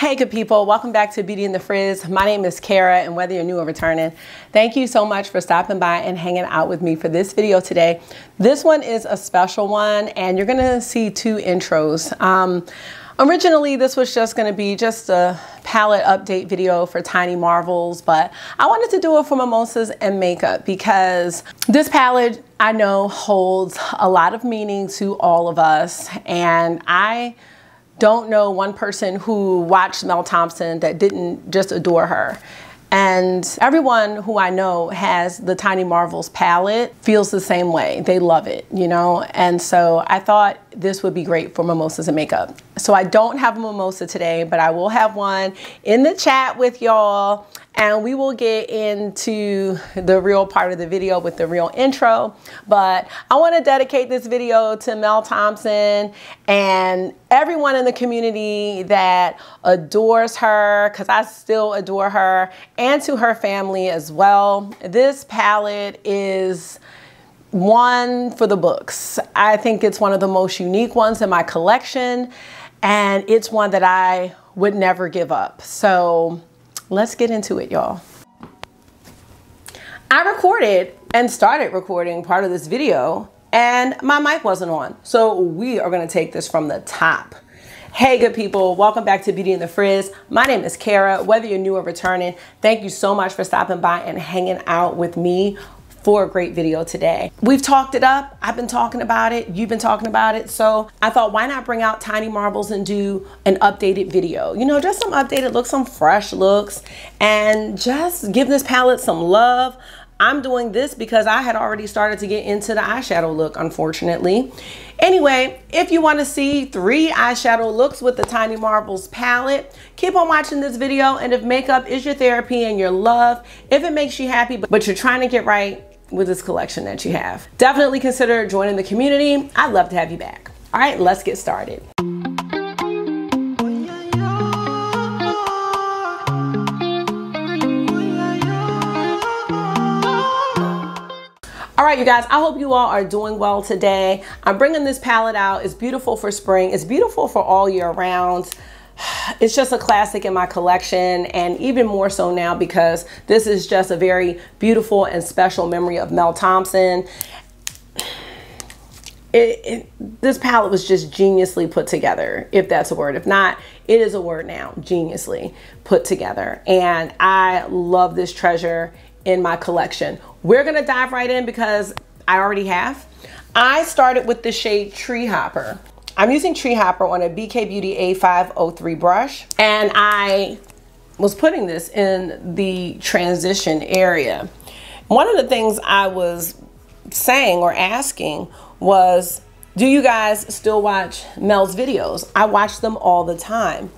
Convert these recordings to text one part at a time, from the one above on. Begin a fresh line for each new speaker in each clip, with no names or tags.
Hey, good people. Welcome back to Beauty and the Frizz. My name is Cara, and whether you're new or returning, thank you so much for stopping by and hanging out with me for this video today. This one is a special one, and you're going to see two intros. Um, Originally, this was just going to be just a palette update video for Tiny Marvels, but I wanted to do it for mimosas and makeup because this palette I know holds a lot of meaning to all of us, and I don't know one person who watched Mel Thompson that didn't just adore her. And everyone who I know has the Tiny Marvels palette feels the same way. They love it, you know? And so I thought this would be great for mimosas and makeup. So I don't have a mimosa today, but I will have one in the chat with y'all and we will get into the real part of the video with the real intro. But I want to dedicate this video to Mel Thompson and everyone in the community that adores her, because I still adore her, and to her family as well. This palette is one for the books. I think it's one of the most unique ones in my collection, and it's one that I would never give up. So let's get into it, y'all. I recorded and started recording part of this video and my mic wasn't on. So we are gonna take this from the top. Hey, good people, welcome back to Beauty and the Frizz. My name is Cara. Whether you're new or returning, thank you so much for stopping by and hanging out with me for a great video today. We've talked it up. I've been talking about it. You've been talking about it. So I thought, why not bring out Tiny Marvels and do an updated video? You know, just some updated looks, some fresh looks, and just give this palette some love. I'm doing this because I had already started to get into the eyeshadow look, unfortunately. Anyway, if you want to see three eyeshadow looks with the Tiny Marvels palette, keep on watching this video. And if makeup is your therapy and your love, if it makes you happy, but you're trying to get right, with this collection that you have. Definitely consider joining the community. I'd love to have you back. All right, let's get started. All right, you guys, I hope you all are doing well today. I'm bringing this palette out. It's beautiful for spring. It's beautiful for all year round it's just a classic in my collection and even more so now because this is just a very beautiful and special memory of Mel Thompson. It, it, this palette was just geniusly put together, if that's a word. If not, it is a word now, geniusly put together. And I love this treasure in my collection. We're gonna dive right in because I already have. I started with the shade Tree Hopper. I'm using Tree Hopper on a BK Beauty A503 brush and I was putting this in the transition area. One of the things I was saying or asking was, do you guys still watch Mel's videos? I watch them all the time.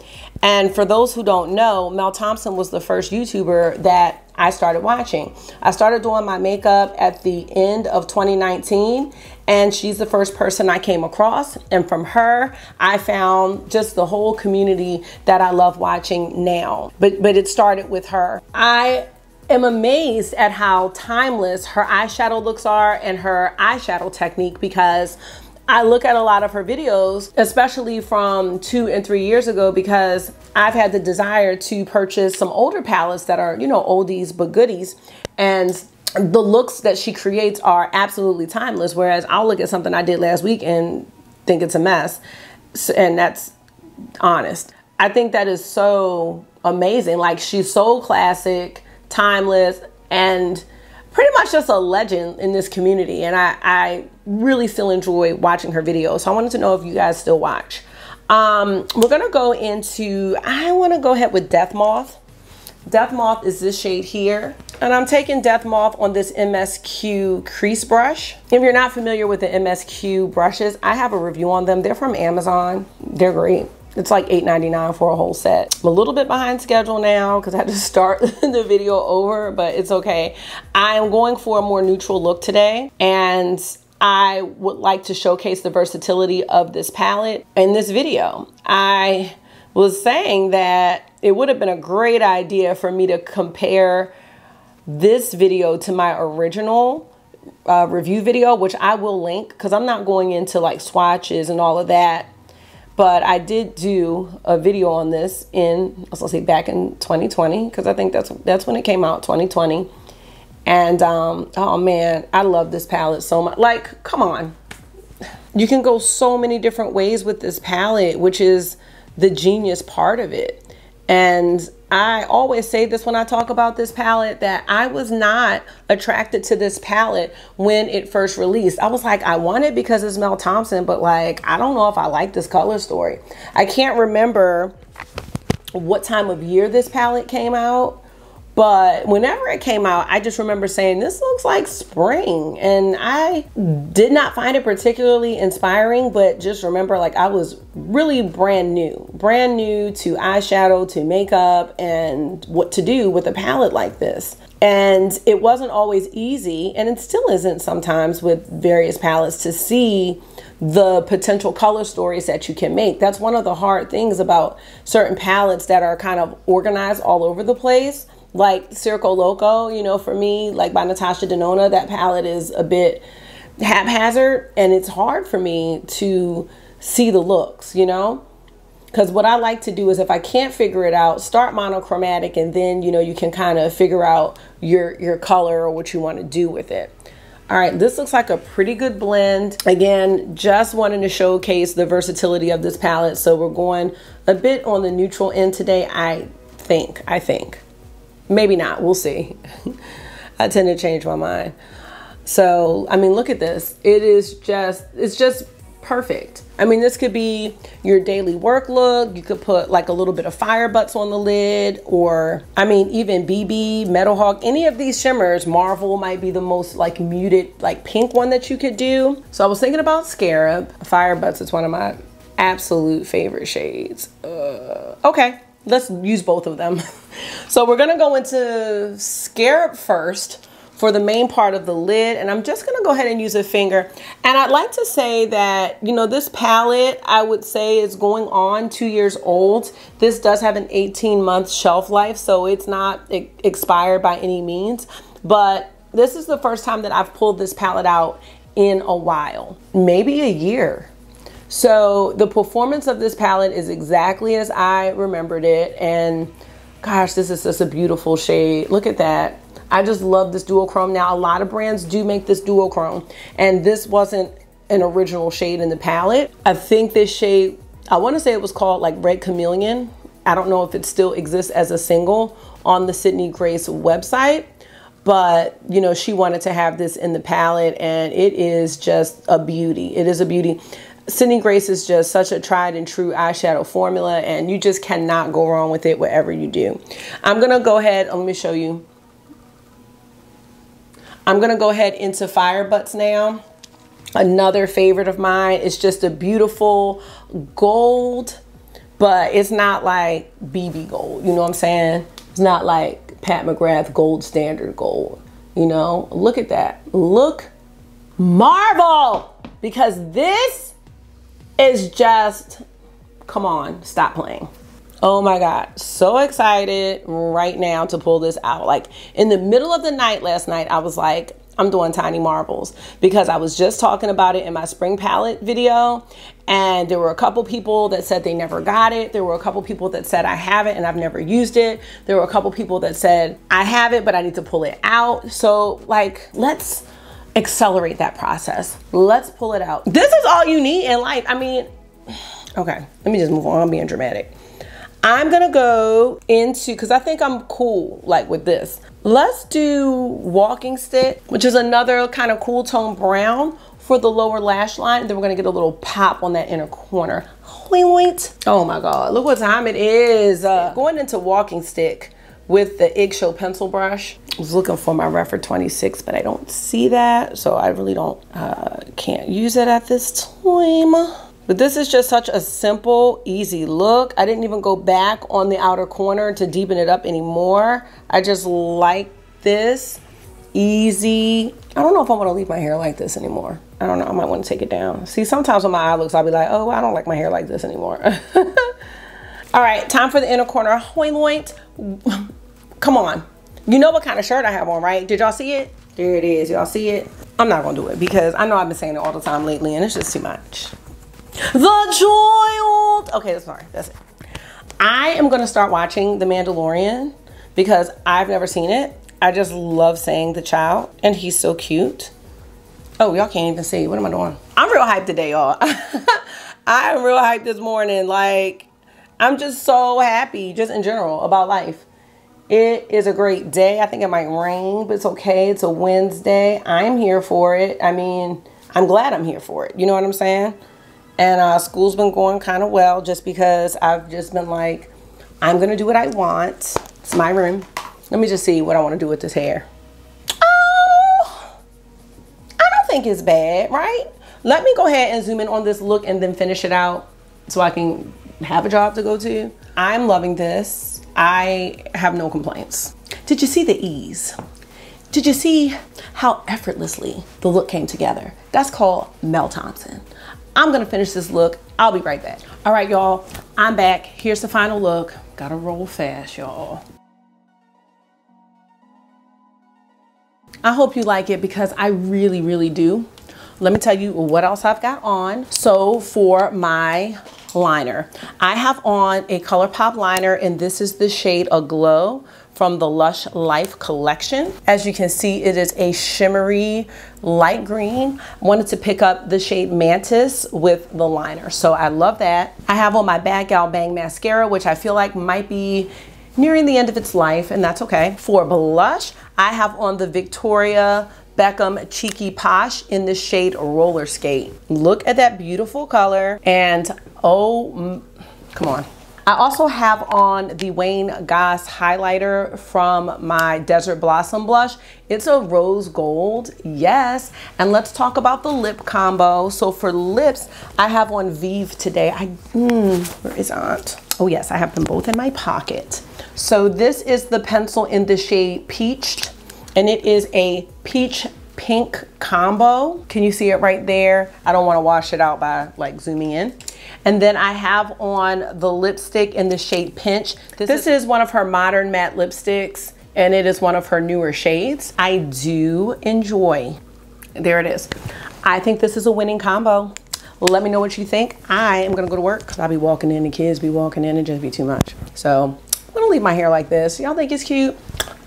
And for those who don't know, Mel Thompson was the first YouTuber that I started watching. I started doing my makeup at the end of 2019 and she's the first person I came across. And from her, I found just the whole community that I love watching now. But, but it started with her. I am amazed at how timeless her eyeshadow looks are and her eyeshadow technique because I look at a lot of her videos, especially from two and three years ago, because I've had the desire to purchase some older palettes that are, you know, oldies but goodies. And the looks that she creates are absolutely timeless. Whereas I'll look at something I did last week and think it's a mess. And that's honest. I think that is so amazing. Like she's so classic, timeless, and pretty much just a legend in this community. And I, I really still enjoy watching her videos. So I wanted to know if you guys still watch. Um, we're going to go into, I want to go ahead with Death Moth. Death Moth is this shade here. And I'm taking Death Moth on this MSQ crease brush. If you're not familiar with the MSQ brushes, I have a review on them. They're from Amazon. They're great. It's like $8.99 for a whole set. I'm a little bit behind schedule now because I had to start the video over, but it's okay. I am going for a more neutral look today and I would like to showcase the versatility of this palette in this video. I was saying that it would have been a great idea for me to compare this video to my original uh, review video, which I will link because I'm not going into like swatches and all of that. but I did do a video on this in, I was gonna say back in 2020, because I think that's that's when it came out, 2020. And um, oh man, I love this palette so much. Like, come on. You can go so many different ways with this palette, which is the genius part of it. And I always say this when I talk about this palette that I was not attracted to this palette when it first released. I was like, I want it because it's Mel Thompson, but like, I don't know if I like this color story. I can't remember what time of year this palette came out but whenever it came out, I just remember saying, This looks like spring. And I did not find it particularly inspiring, but just remember, like, I was really brand new, brand new to eyeshadow, to makeup, and what to do with a palette like this. And it wasn't always easy, and it still isn't sometimes with various palettes to see the potential color stories that you can make. That's one of the hard things about certain palettes that are kind of organized all over the place like Circo Loco, you know, for me, like by Natasha Denona, that palette is a bit haphazard and it's hard for me to see the looks, you know? Because what I like to do is if I can't figure it out, start monochromatic and then, you know, you can kind of figure out your, your color or what you want to do with it. All right, this looks like a pretty good blend. Again, just wanting to showcase the versatility of this palette. So we're going a bit on the neutral end today, I think, I think. Maybe not. We'll see. I tend to change my mind. So, I mean, look at this. It is just, it's just perfect. I mean, this could be your daily work look. You could put like a little bit of fire butts on the lid, or I mean, even BB, Meadow Hawk, any of these shimmers. Marvel might be the most like muted, like pink one that you could do. So I was thinking about Scarab. Fire butts is one of my absolute favorite shades. Uh, okay, let's use both of them. so we're gonna go into Scarab first for the main part of the lid and I'm just gonna go ahead and use a finger. And I'd like to say that you know this palette I would say is going on two years old. This does have an 18 month shelf life so it's not expired by any means. But this is the first time that I've pulled this palette out in a while maybe a year so the performance of this palette is exactly as I remembered it. And gosh, this is just a beautiful shade. Look at that. I just love this duochrome. Now, a lot of brands do make this duochrome, and this wasn't an original shade in the palette. I think this shade, I want to say it was called like Red Chameleon. I don't know if it still exists as a single on the Sydney Grace website, but you know, she wanted to have this in the palette, and it is just a beauty. It is a beauty. Sydney Grace is just such a tried and true eyeshadow formula and you just cannot go wrong with it whatever you do. I'm going to go ahead, oh, let me show you. I'm going to go ahead into Fire Butts now. Another favorite of mine. It's just a beautiful gold, but it's not like BB gold. You know what I'm saying? It's not like Pat McGrath gold standard gold. You know, look at that. Look, marvel, because this is just, come on, stop playing. Oh my God, so excited right now to pull this out. Like in the middle of the night last night, I was like, I'm doing tiny marvels because I was just talking about it in my spring palette video. And there were a couple people that said they never got it. There were a couple people that said I have it and I've never used it. There were a couple people that said I have it, but I need to pull it out. So, like, let's accelerate that process. Let's pull it out. This is all you need in life. I mean, okay, let me just move on. I'm being dramatic. I'm gonna go into, cause I think I'm cool like with this. Let's do walking stick, which is another kind of cool tone brown for the lower lash line. Then we're gonna get a little pop on that inner corner. Wait, Oh my God, look what time it is. Uh, going into walking stick with the eggshell pencil brush. I was looking for my Rephr 26, but I don't see that. So I really don't, uh, can't use it at this time. But this is just such a simple, easy look. I didn't even go back on the outer corner to deepen it up anymore. I just like this easy. I don't know if I want to leave my hair like this anymore. I don't know. I might want to take it down. See, sometimes when my eye looks, I'll be like, oh, I don't like my hair like this anymore. All right, time for the inner corner. Hoint, Come on. You know what kind of shirt I have on, right? Did y'all see it? There it is. Y'all see it? I'm not going to do it because I know I've been saying it all the time lately and it's just too much. The Joy Okay, sorry. That's it. I am going to start watching The Mandalorian because I've never seen it. I just love saying the child, and he's so cute. Oh, y'all can't even see. What am I doing? I'm real hyped today, y'all. I'm real hyped this morning. Like, I'm just so happy, just in general, about life. It is a great day. I think it might rain, but it's okay. It's a Wednesday. I'm here for it. I mean, I'm glad I'm here for it. You know what I'm saying? And uh, school's been going kind of well just because I've just been like, I'm going to do what I want. It's my room. Let me just see what I want to do with this hair. Oh, I don't think it's bad, right? Let me go ahead and zoom in on this look and then finish it out so I can have a job to go to. I'm loving this. I have no complaints. Did you see the ease? Did you see how effortlessly the look came together? That's called Mel Thompson. I'm gonna finish this look. I'll be right back. All right, y'all, I'm back. Here's the final look. Gotta roll fast, y'all. I hope you like it because I really, really do. Let me tell you what else I've got on. So for my liner. I have on a ColourPop liner and this is the shade Aglow from the Lush Life collection. As you can see, it is a shimmery light green. I wanted to pick up the shade Mantis with the liner, so I love that. I have on my Bad Gal Bang mascara, which I feel like might be nearing the end of its life, and that's okay. For blush, I have on the Victoria Beckham Cheeky Posh in the shade Roller Skate. Look at that beautiful color and oh, come on. I also have on the Wayne Goss highlighter from my Desert Blossom blush. It's a rose gold, yes. And let's talk about the lip combo. So for lips, I have on Vieve today. I, mm, where is Aunt? Oh yes, I have them both in my pocket. So this is the pencil in the shade Peached and it is a peach pink combo. Can you see it right there? I don't want to wash it out by like zooming in. And then I have on the lipstick in the shade Pinch. This, this is, is one of her modern matte lipsticks and it is one of her newer shades. I do enjoy, there it is. I think this is a winning combo. Let me know what you think. I am gonna go to work because I'll be walking in, the kids be walking in, and just be too much. So I'm gonna leave my hair like this. Y'all think it's cute?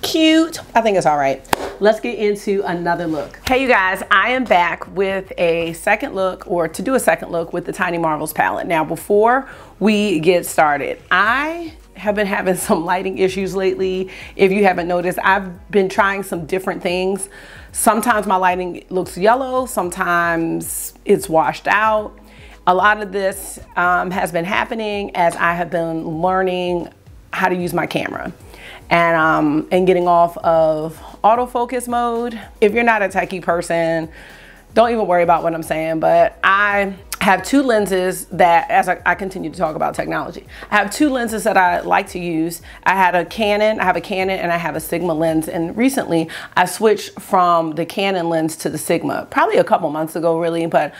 Cute. I think it's all right. Let's get into another look. Hey you guys, I am back with a second look or to do a second look with the Tiny Marvels palette. Now before we get started, I have been having some lighting issues lately. If you haven't noticed, I've been trying some different things. Sometimes my lighting looks yellow, sometimes it's washed out. A lot of this um, has been happening as I have been learning how to use my camera and um, and getting off of autofocus mode. If you're not a techie person, don't even worry about what I'm saying, but I have two lenses that, as I, I, continue to talk about technology, I have two lenses that I like to use. I had a Canon, I have a Canon and I have a Sigma lens. And recently I switched from the Canon lens to the Sigma, probably a couple months ago really, but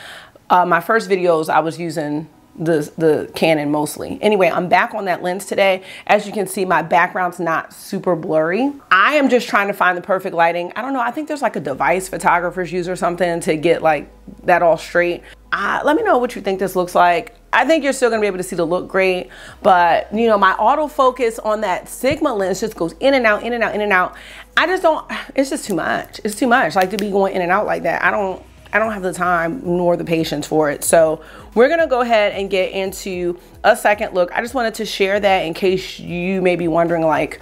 uh, my first videos I was using the, the Canon mostly. Anyway, I'm back on that lens today. As you can see, my background's not super blurry. I am just trying to find the perfect lighting. I don't know, I think there's like a device photographers use or something to get like that all straight. Uh, let me know what you think this looks like. I think you're still gonna be able to see the look great, but you know, my autofocus on that Sigma lens just goes in and out, in and out, in and out. I just don't, it's just too much. It's too much, like to be going in and out like that. I don't, I don't have the time nor the patience for it. So we're gonna go ahead and get into a second look. I just wanted to share that in case you may be wondering like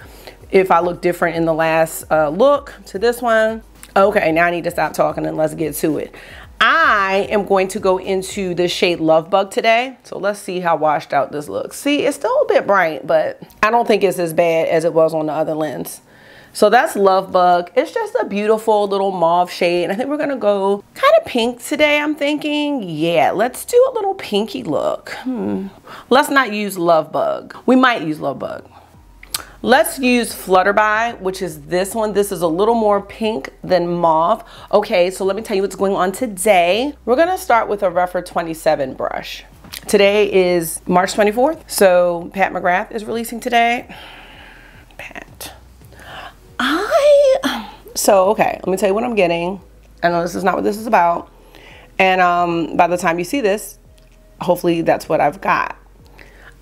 if I look different in the last uh, look to this one. Okay, now I need to stop talking and let's get to it. I am going to go into the shade Love Bug today. So let's see how washed out this looks. See, it's still a bit bright, but I don't think it's as bad as it was on the other lens. So that's Love Bug. It's just a beautiful little mauve shade. And I think we're gonna go kind of pink today, I'm thinking. Yeah, let's do a little pinky look. Hmm. Let's not use Love Bug. We might use Love Bug. Let's use Flutterby, which is this one. This is a little more pink than mauve. Okay, so let me tell you what's going on today. We're gonna start with a Rephr 27 brush. Today is March 24th, so Pat McGrath is releasing today. Pat. So, okay, let me tell you what I'm getting. I know this is not what this is about. And um, by the time you see this, hopefully that's what I've got.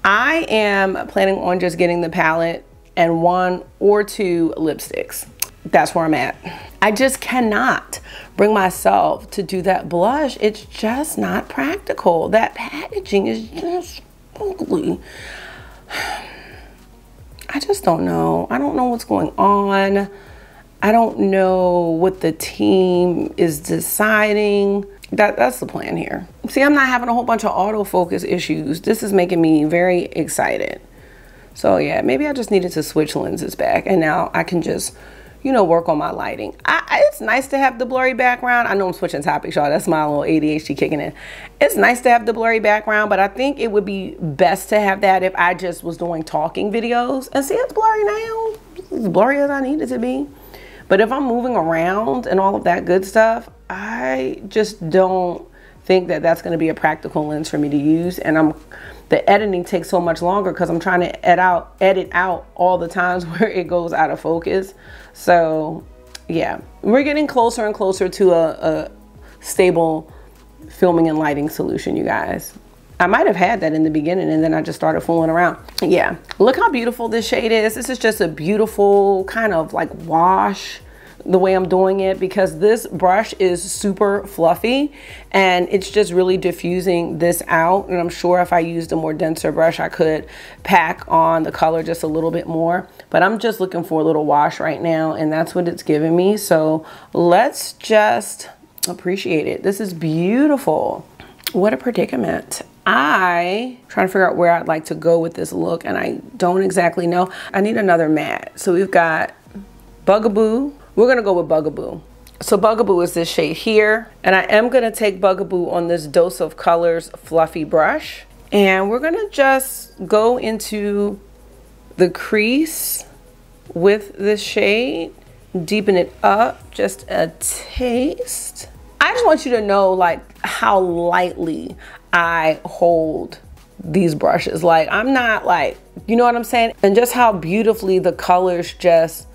I am planning on just getting the palette and one or two lipsticks. That's where I'm at. I just cannot bring myself to do that blush. It's just not practical. That packaging is just ugly. I just don't know. I don't know what's going on. I don't know what the team is deciding. That, that's the plan here. See, I'm not having a whole bunch of autofocus issues. This is making me very excited. So yeah, maybe I just needed to switch lenses back and now I can just, you know, work on my lighting. I, it's nice to have the blurry background. I know I'm switching topics, y'all. That's my little ADHD kicking in. It's nice to have the blurry background, but I think it would be best to have that if I just was doing talking videos. And see, it's blurry now. It's as blurry as I need it to be. But if I'm moving around and all of that good stuff, I just don't think that that's going to be a practical lens for me to use. And I'm the editing takes so much longer because I'm trying to edit out, edit out all the times where it goes out of focus. So yeah, we're getting closer and closer to a, a stable filming and lighting solution, you guys. I might have had that in the beginning and then I just started fooling around. Yeah, look how beautiful this shade is. This is just a beautiful kind of like wash the way I'm doing it because this brush is super fluffy and it's just really diffusing this out. And I'm sure if I used a more denser brush I could pack on the color just a little bit more. But I'm just looking for a little wash right now and that's what it's giving me. So let's just appreciate it. This is beautiful. What a predicament I trying to figure out where I'd like to go with this look and I don't exactly know I need another matte so we've got Bugaboo we're gonna go with Bugaboo. So Bugaboo is this shade here. And I am gonna take Bugaboo on this Dose of Colors fluffy brush. And we're gonna just go into the crease with this shade, deepen it up just a taste. I just want you to know like how lightly I hold these brushes. Like I'm not like, you know what I'm saying? And just how beautifully the colors just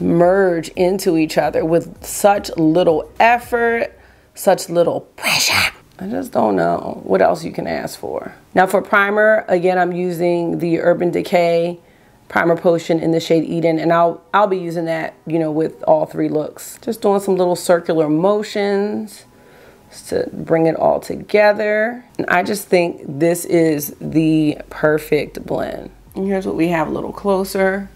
merge into each other with such little effort, such little pressure. I just don't know what else you can ask for. Now for primer, again, I'm using the Urban Decay primer potion in the shade Eden and I'll I'll be using that, you know, with all three looks. Just doing some little circular motions to bring it all together. And I just think this is the perfect blend. And here's what we have a little closer.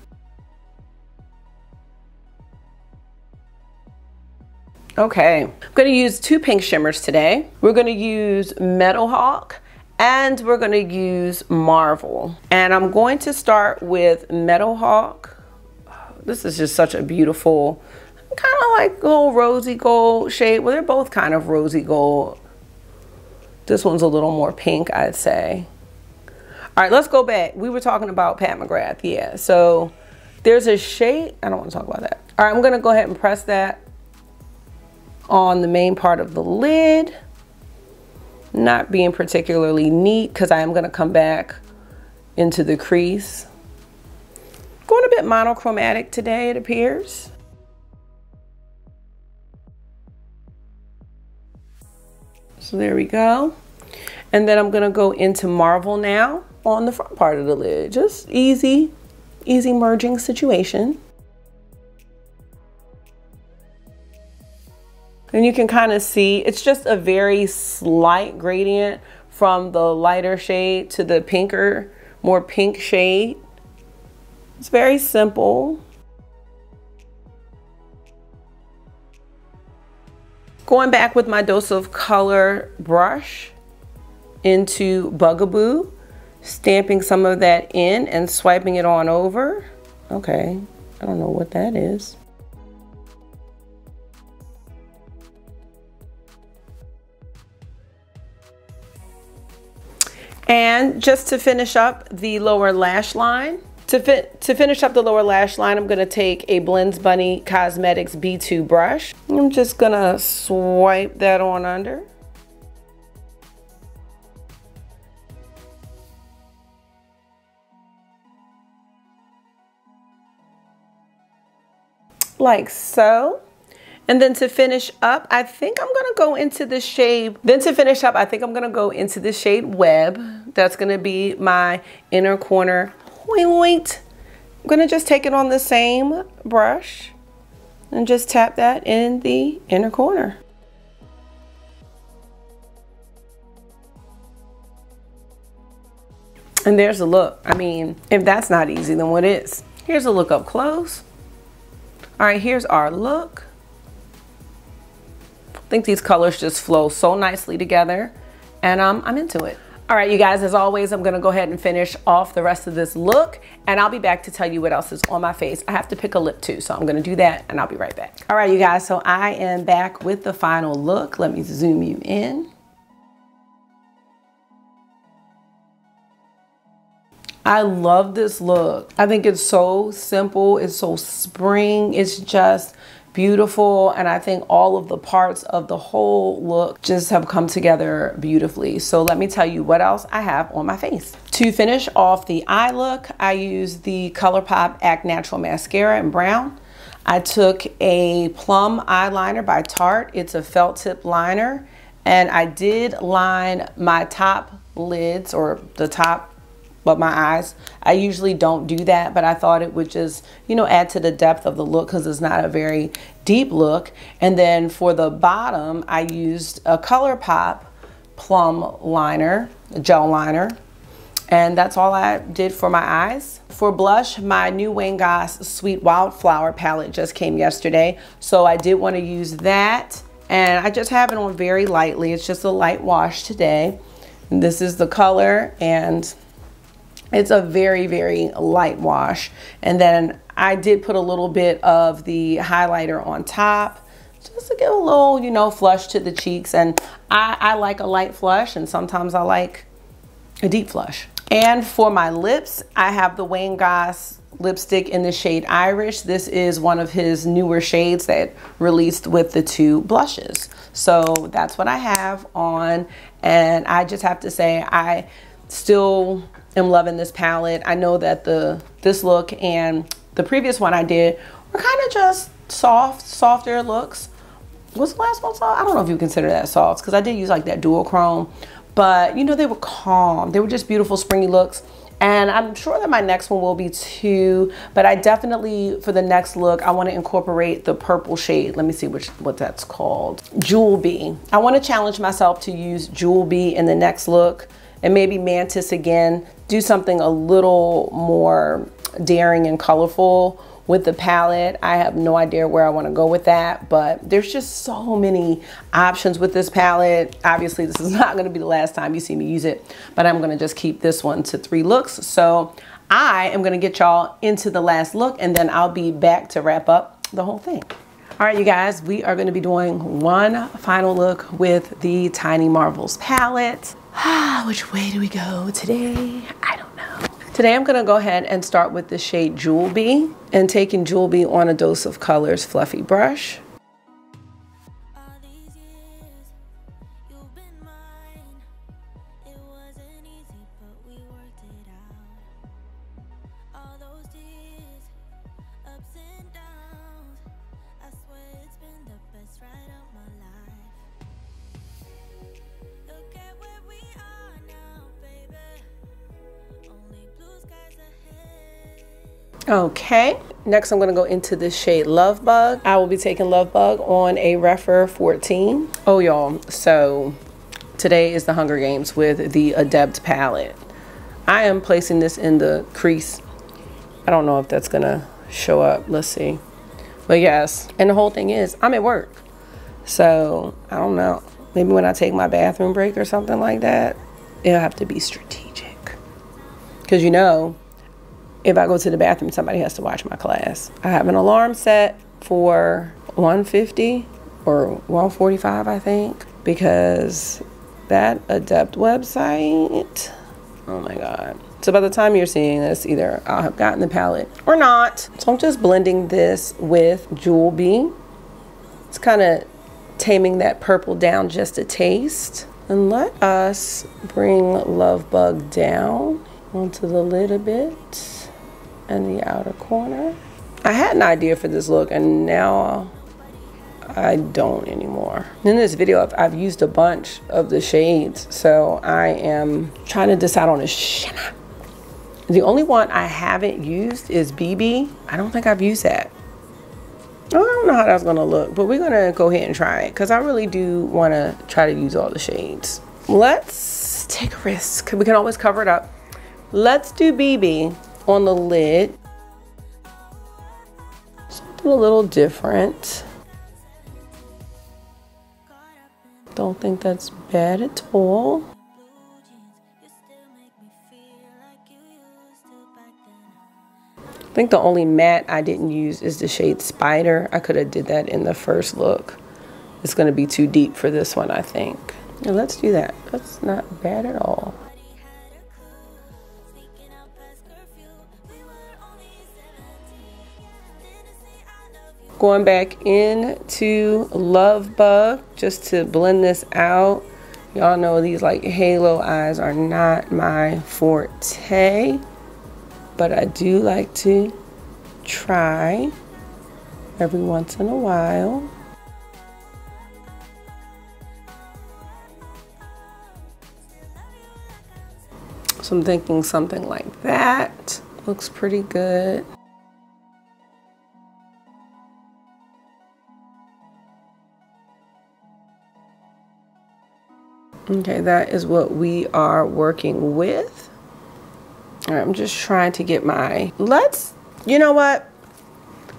Okay, I'm gonna use two pink shimmers today. We're gonna use Meadow Hawk and we're gonna use Marvel. And I'm going to start with Meadow Hawk. This is just such a beautiful, kind of like a little rosy gold shade. Well, they're both kind of rosy gold. This one's a little more pink, I'd say. All right, let's go back. We were talking about Pat McGrath, yeah. So there's a shade, I don't wanna talk about that. All right, I'm gonna go ahead and press that on the main part of the lid. Not being particularly neat because I am going to come back into the crease. Going a bit monochromatic today, it appears. So there we go. And then I'm to go into Marvel now on the front part of the lid. Just easy, easy merging situation. And you can kind of see it's just a very slight gradient from the lighter shade to the pinker, more pink shade. It's very simple. Going back with my dose of color brush into Bugaboo, stamping some of that in and swiping it on over. Okay, I don't know what that is. And just to finish up the lower lash line, to, fit, to finish up the lower lash line, I'm gonna take a Blends Bunny Cosmetics B2 brush. I'm just gonna swipe that on under. Like so. And then to finish up, I think I'm gonna go into the shade, then to finish up, I think I'm gonna go into the shade Web. That's gonna be my inner corner. Wait, I'm gonna just take it on the same brush and just tap that in the inner corner. And there's a look. I mean, if that's not easy, then what is? Here's a look up close. All right, here's our look. I think these colors just flow so nicely together and um, I'm into it. All right, you guys, as always, I'm gonna go ahead and finish off the rest of this look and I'll be back to tell you what else is on my face. I have to pick a lip too, so I'm gonna do that and I'll be right back. All right, you guys, so I am back with the final look. Let me zoom you in. I love this look. I think it's so simple. It's so spring. It's just beautiful. And I think all of the parts of the whole look just have come together beautifully. So let me tell you what else I have on my face. To finish off the eye look, I used the ColourPop Act Natural Mascara in brown. I took a plum eyeliner by Tarte. It's a felt tip liner. And I did line my top lids or the top but my eyes. I usually don't do that, but I thought it would just, you know, add to the depth of the look because it's not a very deep look. And then for the bottom, I used a ColourPop plum liner, gel liner. And that's all I did for my eyes. For blush, my new Wayne Goss Sweet Wildflower palette just came yesterday. So I did want to use that. And I just have it on very lightly. It's just a light wash today. And this is the color and it's a very, very light wash. And then I did put a little bit of the highlighter on top just to give a little, you know, flush to the cheeks. And I, I like a light flush and sometimes I like a deep flush. And for my lips, I have the Wayne Goss lipstick in the shade Irish. This is one of his newer shades that released with the two blushes. So that's what I have on. And I just have to say, I still am loving this palette. I know that the this look and the previous one I did were kind of just soft, softer looks. Was the last one soft? I don't know if you consider that soft because I did use like that duochrome. But you know, they were calm. They were just beautiful springy looks. And I'm sure that my next one will be too, but I definitely, for the next look, I want to incorporate the purple shade. Let me see which what that's called. Jewel Bee. I want to challenge myself to use Jewel Bee in the next look and maybe Mantis again do something a little more daring and colorful with the palette. I have no idea where I want to go with that, but there's just so many options with this palette. Obviously, this is not going to be the last time you see me use it, but I'm going to just keep this one to three looks. So I am going to get y'all into the last look and then I'll be back to wrap up the whole thing. All right, you guys, we are going to be doing one final look with the Tiny Marvels palette. Which way do we go today? I don't know. Today I'm gonna go ahead and start with the shade Jewel Bee and taking Jewel Bee on a dose of colors fluffy brush. Okay, next I'm gonna go into the shade Love Bug. I will be taking Love Bug on a Rephr 14. Oh y'all, so today is the Hunger Games with the Adept palette. I am placing this in the crease. I don't know if that's gonna show up, let's see. But yes, and the whole thing is I'm at work. So I don't know, maybe when I take my bathroom break or something like that, it'll have to be strategic. Cause you know, if I go to the bathroom, somebody has to watch my class. I have an alarm set for 150 or 145, I think, because that Adept website, oh my God. So by the time you're seeing this, either I'll have gotten the palette or not. So I'm just blending this with Jewel Bee. It's kind of taming that purple down just a taste. And let us bring Love Bug down onto the lid a bit and the outer corner. I had an idea for this look and now I don't anymore. In this video, I've, I've used a bunch of the shades, so I am trying to decide on a shimmer. The only one I haven't used is BB. I don't think I've used that. I don't know how that's gonna look, but we're gonna go ahead and try it because I really do wanna try to use all the shades. Let's take a risk. We can always cover it up. Let's do BB on the lid. Something a little different. Don't think that's bad at all. I think the only matte I didn't use is the shade Spider. I could have did that in the first look. It's going to be too deep for this one, I think. And let's do that. That's not bad at all. Going back into Love Bug just to blend this out. Y'all know these like halo eyes are not my forte but I do like to try every once in a while. So I'm thinking something like that looks pretty good. Okay, that is what we are working with. I'm just trying to get my, let's, you know what?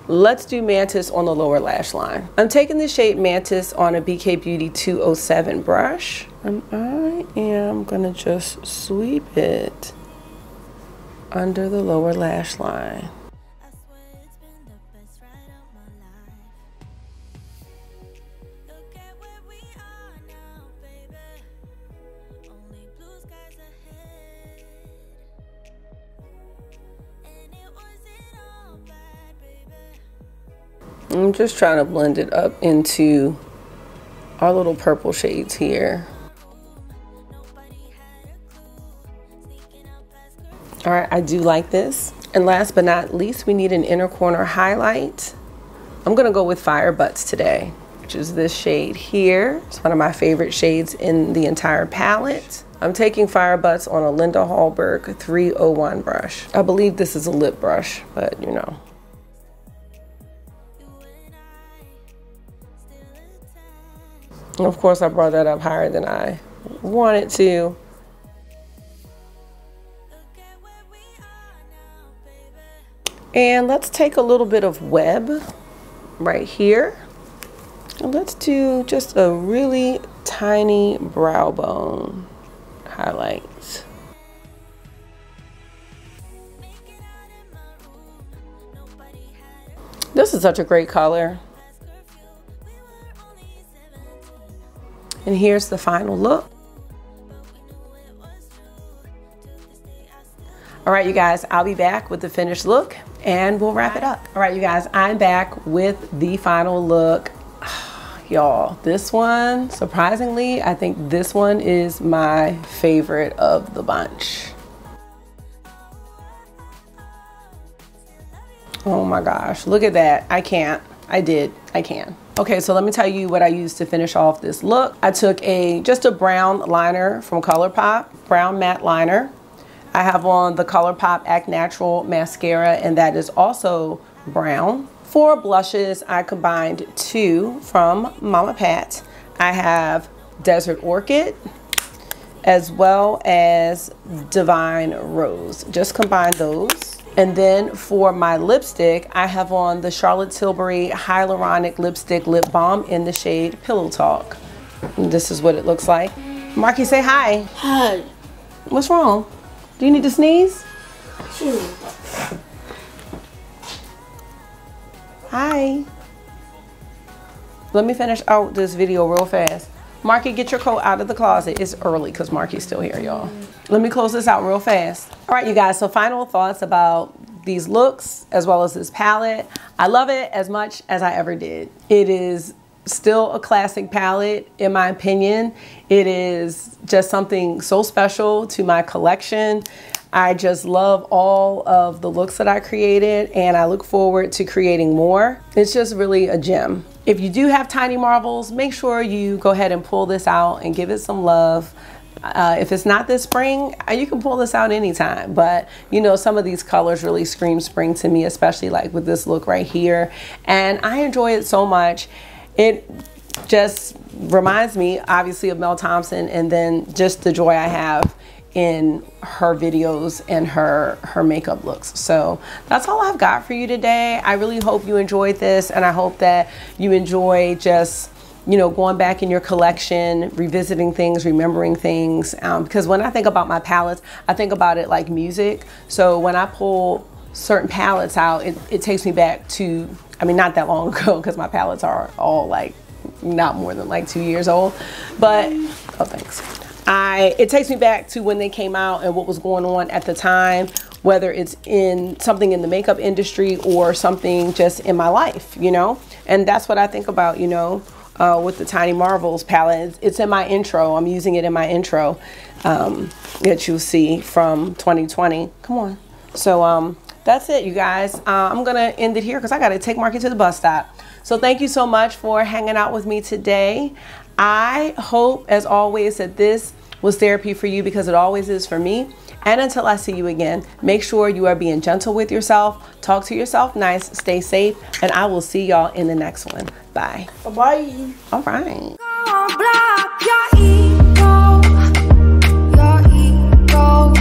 Let's do Mantis on the lower lash line. I'm taking the shade Mantis on a BK Beauty 207 brush. And I am gonna just sweep it under the lower lash line. I'm just trying to blend it up into our little purple shades here. All right, I do like this. And last but not least, we need an inner corner highlight. I'm gonna go with Fire Butts today, which is this shade here. It's one of my favorite shades in the entire palette. I'm taking Fire Butts on a Linda Hallberg 301 brush. I believe this is a lip brush, but you know. Of course, I brought that up higher than I wanted to. And let's take a little bit of web right here. And let's do just a really tiny brow bone highlight. This is such a great color. And here's the final look. All right, you guys, I'll be back with the finished look and we'll wrap it up. All right, you guys, I'm back with the final look. Y'all, this one, surprisingly, I think this one is my favorite of the bunch. Oh my gosh, look at that. I can't. I did. I can. Okay, so let me tell you what I used to finish off this look. I took a just a brown liner from ColourPop, brown matte liner. I have on the ColourPop Act Natural mascara and that is also brown. For blushes, I combined two from Mama Pat. I have Desert Orchid as well as Divine Rose. Just combine those. And then for my lipstick, I have on the Charlotte Tilbury Hyaluronic Lipstick Lip Balm in the shade Pillow Talk. And this is what it looks like. Marky, say hi.
Hi.
What's wrong? Do you need to sneeze?
Sure.
Hi. Let me finish out this video real fast. Marky, get your coat out of the closet. It's early because Marky's still here, y'all. Let me close this out real fast. All right, you guys, so final thoughts about these looks as well as this palette. I love it as much as I ever did. It is still a classic palette in my opinion. It is just something so special to my collection. I just love all of the looks that I created and I look forward to creating more. It's just really a gem. If you do have Tiny Marvels, make sure you go ahead and pull this out and give it some love. Uh, if it's not this spring, uh, you can pull this out anytime. But you know, some of these colors really scream spring to me, especially like with this look right here. And I enjoy it so much. It just reminds me, obviously, of Mel Thompson and then just the joy I have in her videos and her her makeup looks so that's all i've got for you today i really hope you enjoyed this and i hope that you enjoy just you know going back in your collection revisiting things remembering things um, because when i think about my palettes i think about it like music. So when i pull certain palettes out it, it takes me back to i mean not that long ago because my palettes are all like not more than like two years old. But oh thanks. I it takes me back to when they came out and what was going on at the time, whether it's in something in the makeup industry or something just in my life, you know. And that's what I think about, you know, uh, with the Tiny Marvels palette. It's, it's, in my intro. I'm using it in my intro um, that you'll see from 2020. Come on. So um, that's it, you guys. Uh, I'm gonna end it here because I gotta take Marky to the bus stop. So thank you so much for hanging out with me today. I hope, as always, that this was therapy for you because it always is for me. And until I see you again, make sure you are being gentle with yourself, talk to yourself nice, stay safe, and I will see y'all in the next one. Bye.
Bye.
All right. Your ego, your ego,